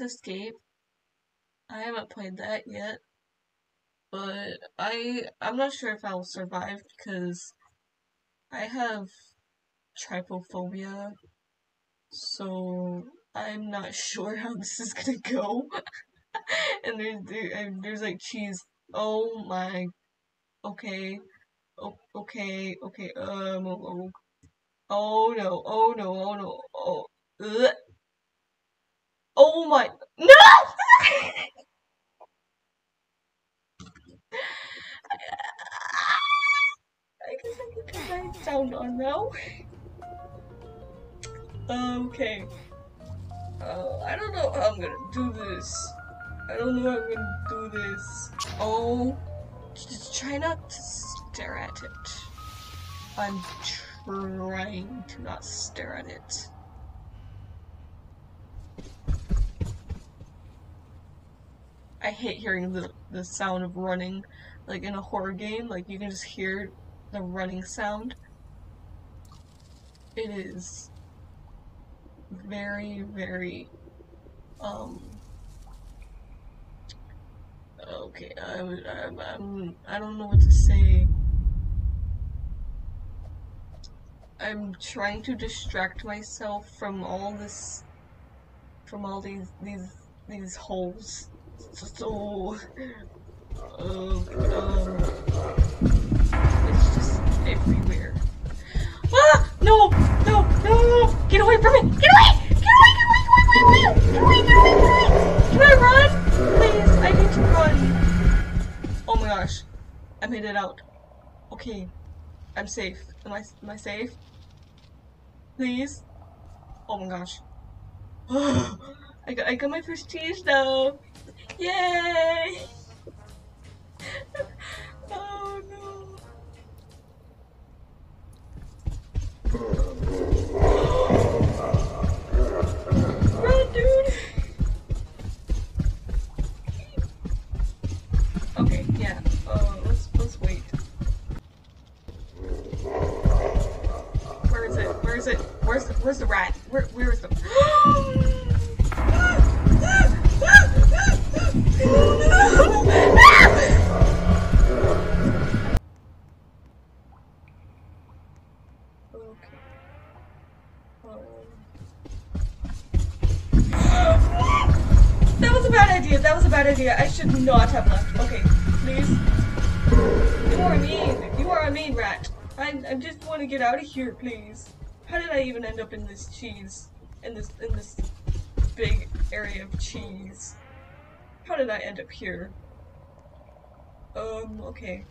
Escape. I haven't played that yet. But I I'm not sure if I will survive because I have trypophobia. So I'm not sure how this is gonna go. and there's there, there's like cheese. Oh my. Okay. Oh, okay. Okay. Um. Oh, oh. oh no. Oh no. Oh no. Oh. Ugh. Oh my. No! I guess I can turn my sound on now. Okay. Uh, I don't know how I'm gonna do this. I don't know how I'm gonna do this. Oh, just try not to stare at it. I'm trying to not stare at it. I hate hearing the, the sound of running. Like in a horror game, like you can just hear the running sound. It is very, very, um, okay, I, I'm, I'm, I don't know what to say. I'm trying to distract myself from all this, from all these, these, these holes. So, uh, um, it's just everywhere. Ah! No! No! No! Get away from me! Get away! Get away! Get away! Get away! Get away! Get away! Get away! Can I run? Please, I need to run. Oh my gosh, I made it out. Okay, I'm safe. Am I? Am I safe? Please. Oh my gosh. I got I got my prestige though. Yay! Not have left. Okay, please. You are mean. You are a mean rat. I, I just want to get out of here, please. How did I even end up in this cheese? In this in this big area of cheese? How did I end up here? Um. Okay.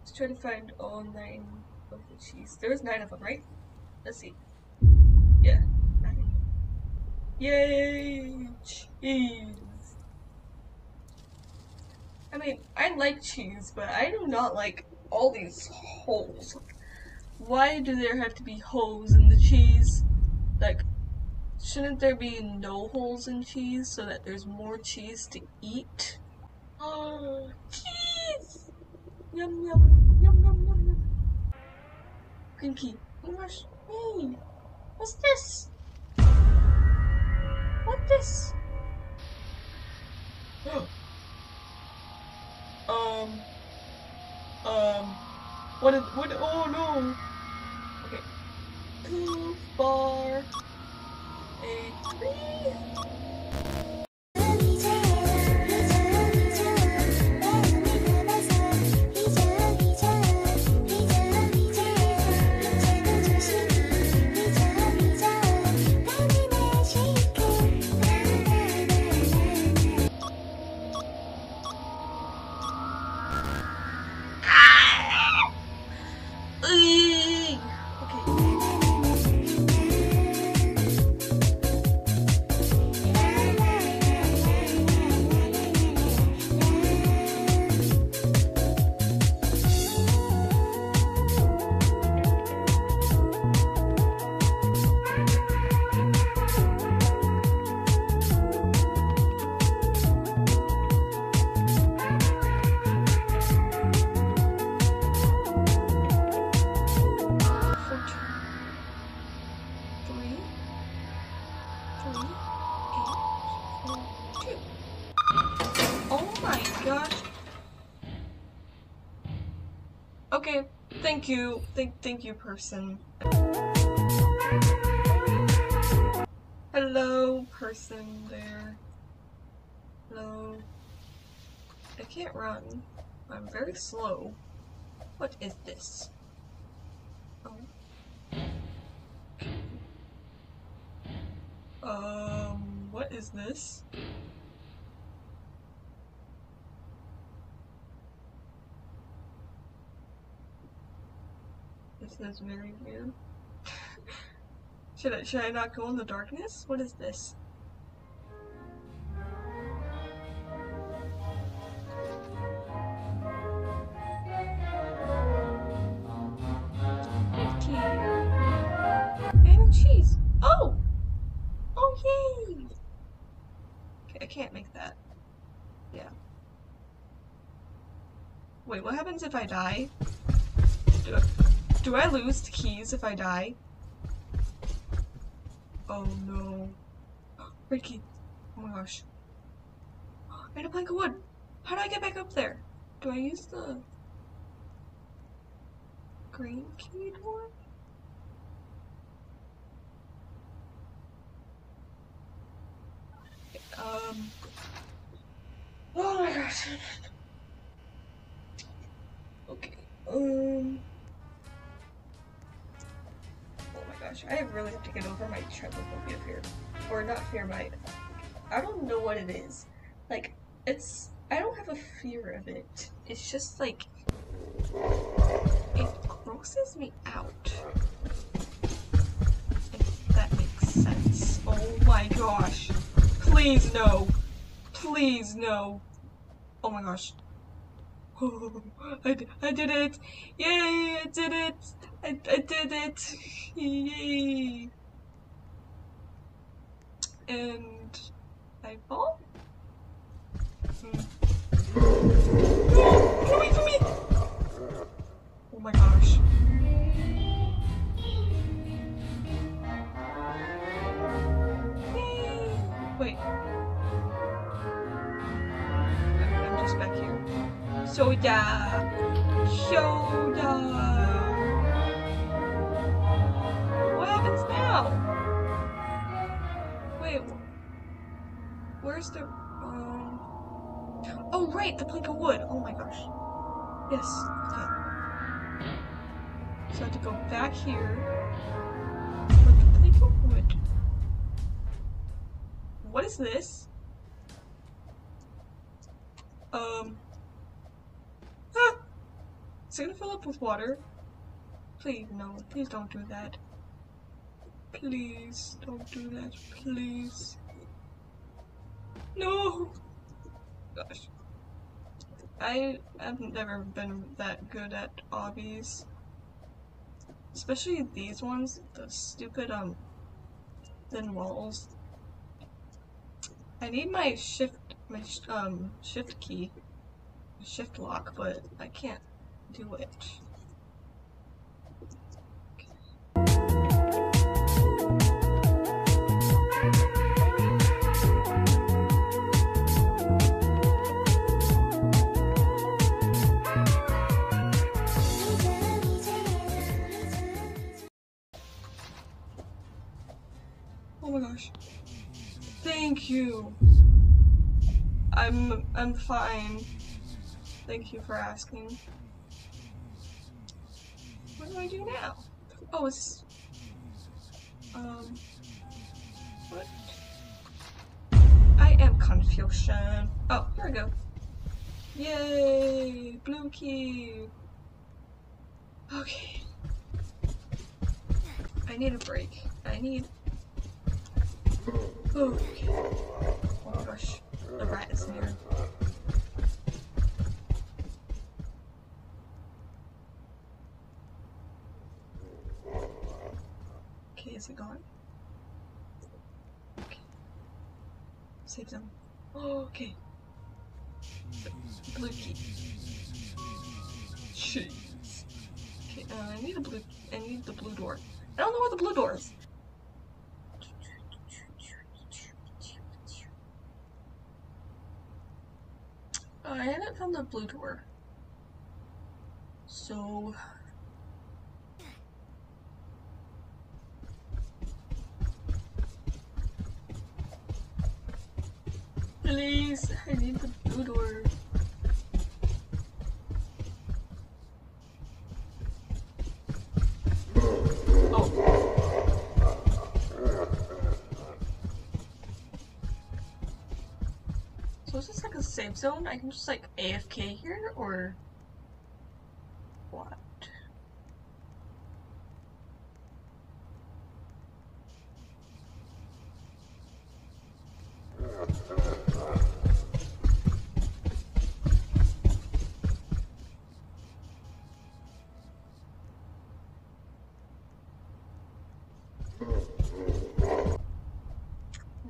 Let's try to find all nine of the cheese. There was nine of them, right? Let's see. Yay! Cheese! I mean, I like cheese, but I do not like all these holes. Why do there have to be holes in the cheese? Like, shouldn't there be no holes in cheese so that there's more cheese to eat? Oh, cheese! Yum yum yum yum yum yum. Green key. My gosh. Hey, what's this? What this? um. Um. What is. What? Oh no! Okay. Poof bar. A tree. Okay, thank you. Thank thank you, person. Hello, person there. Hello. I can't run. I'm very slow. What is this? Oh. Um, what is this? This is very weird. should I should I not go in the darkness? What is this? Key. And cheese. Oh! Oh yay! Okay, I can't make that. Yeah. Wait, what happens if I die? Do I lose the keys if I die? Oh no. Red key. Oh my gosh. I And a plank of wood. How do I get back up there? Do I use the green key door? Um. Oh my gosh. Okay. Um. Gosh, I really have to get over my trypophobia fear, or not fear, my. I don't know what it is. Like, it's. I don't have a fear of it. It's just like. It grosses me out. If that makes sense. Oh my gosh. Please no. Please no. Oh my gosh. I, d- I did it! Yay! I did it! I, I did it! Yay! And I fall? Hmm. Get away from me! Oh my gosh. Soda! Soda! What happens now? Wait, where's the, um... Oh, right, the plank of wood. Oh my gosh. Yes, okay. So I have to go back here. With the plank of wood. What is this? Um... Ah! Is it gonna fill up with water? Please, no. Please don't do that. Please, don't do that. Please. No! Gosh. I have never been that good at obbies. Especially these ones, the stupid, um, thin walls. I need my shift, my, sh- um, shift key shift lock, but I can't do it. Oh my gosh. Thank you. I'm I'm fine. Thank you for asking. What do I do now? Oh, it's um what? I am confusion. Oh, here we go. Yay! Blue key. Okay. I need a break. I need. Okay. Oh gosh, the rat is near. is it gone? Okay. Save them. Oh, okay. Blue key. Jeez. Okay, uh, I need a blue. I need the blue door. I don't know where the blue door is. Uh, I haven't found the blue door. So Please, I need the blue door. Oh. So is this like a safe zone? I can just like AFK here or what? Uh, uh.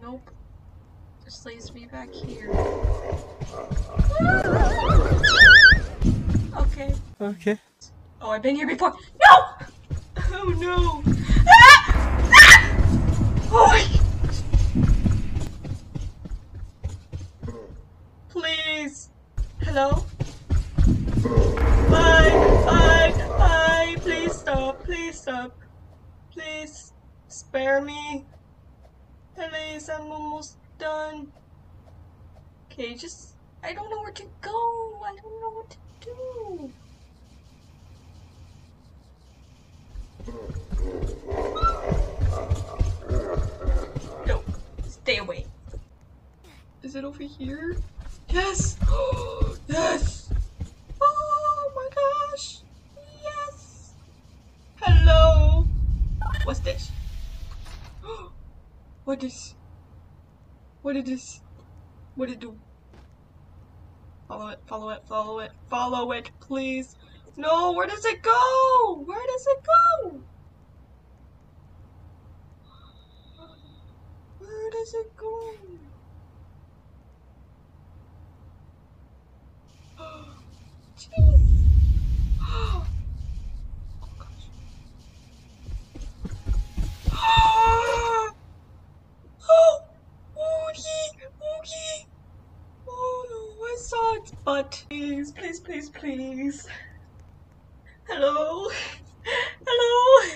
Nope. Just leaves me back here. Okay. Okay. Oh, I've been here before. No! Oh no! Okay, just... I don't know where to go! I don't know what to do! No, stay away. Is it over here? Yes! yes! Oh my gosh! Yes! Hello! What's this? What is? What is this? What it do? Follow it, follow it, follow it, follow it, please. No, where does it go? Where does it go? Where does it go? Jeez. Oh gosh. Oh, Oogie, Oogie. Oh no, I saw its butt. Please, please, please, please. Hello, hello.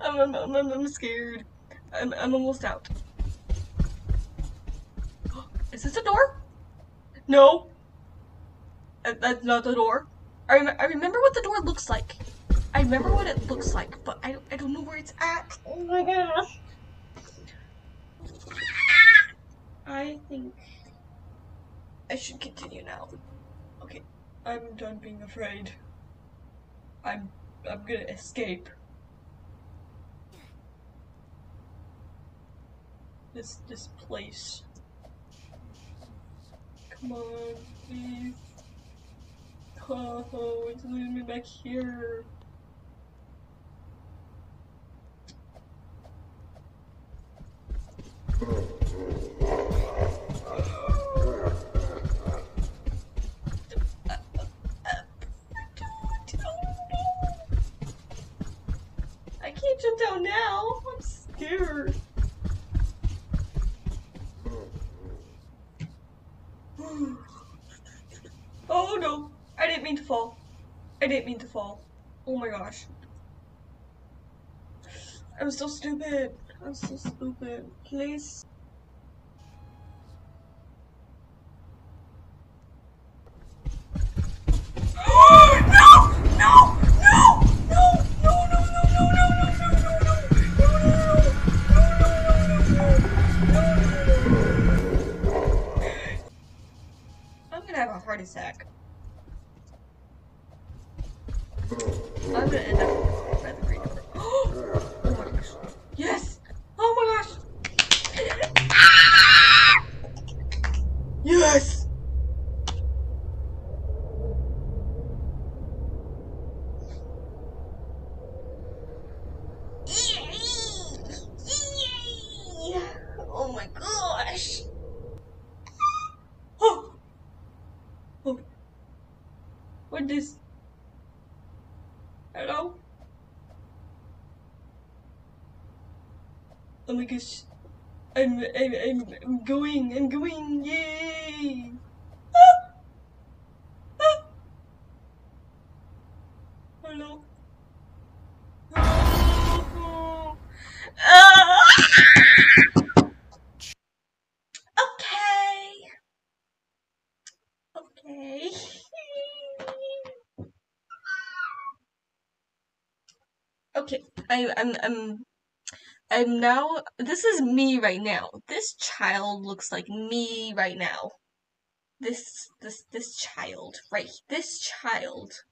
I'm, I'm, I'm, I'm scared. I'm, I'm almost out. Is this a door? No. Uh, That's not the door. I, rem- I remember what the door looks like. I remember what it looks like, but I, I don't know where it's at. Oh my gosh. I think I should continue now. I'm done being afraid. I'm I'm gonna escape. This this place. Come on, please. Oh, it's leaving me back here. Now. I'm scared. Oh no! I didn't mean to fall. I didn't mean to fall. Oh my gosh. I'm so stupid. I'm so stupid. Please. find this? Hello? Oh my gosh. I'm, I'm, I'm, I'm going, I'm going, yay! Ah! Ah! Hello? I, I'm, I'm, I'm now, this is me right now. This child looks like me right now. This, this, this child, right, this child